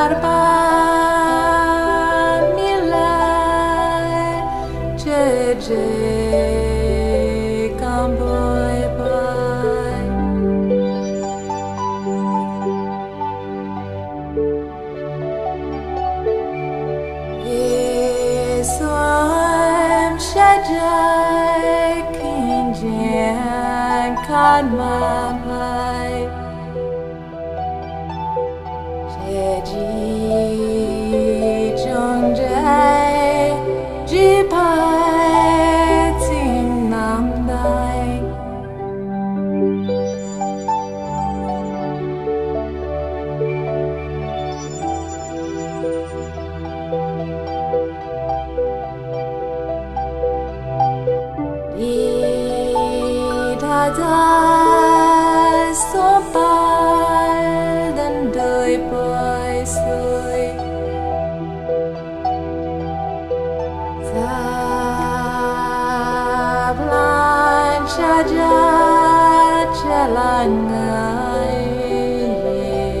Marba Milai Kinjian Kan Mamai Đi số ba đến đời bơi xuôi lan cha cha cha ngai bê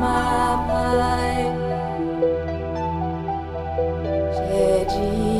Mapai Jeji